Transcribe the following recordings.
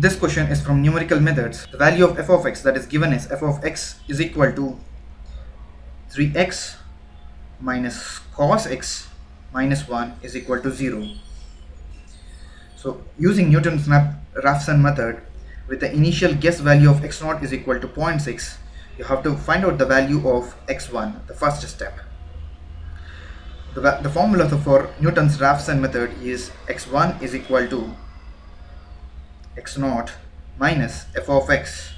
This question is from numerical methods. The value of f of x that is given as f of x is equal to 3x minus cos x minus 1 is equal to 0. So using Newton's Raphson method with the initial guess value of x0 is equal to 0.6 you have to find out the value of x1 the first step. The, the formula for Newton's Raphson method is x1 is equal to x0 minus f of x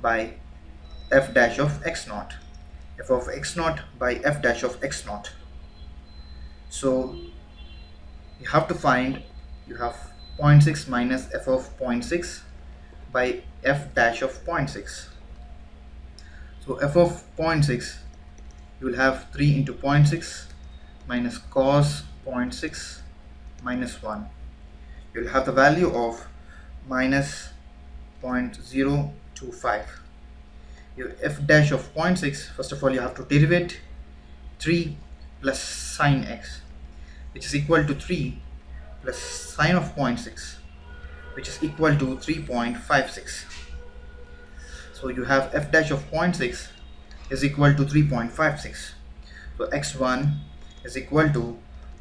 by f dash of x0 f of x0 by f dash of x0 so you have to find you have 0.6 minus f of 0.6 by f dash of 0.6 so f of 0.6 you will have 3 into 0.6 minus cos 0.6 minus 1 you will have the value of minus 0.025 your f dash of 0.6 first of all you have to derivate 3 plus sine x which is equal to 3 plus sine of 0.6 which is equal to 3.56 so you have f dash of 0.6 is equal to 3.56 so x1 is equal to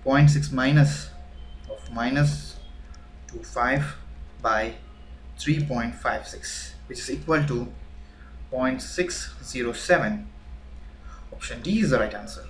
0.6 minus of minus 25 by 3.56 which is equal to 0.607 option D is the right answer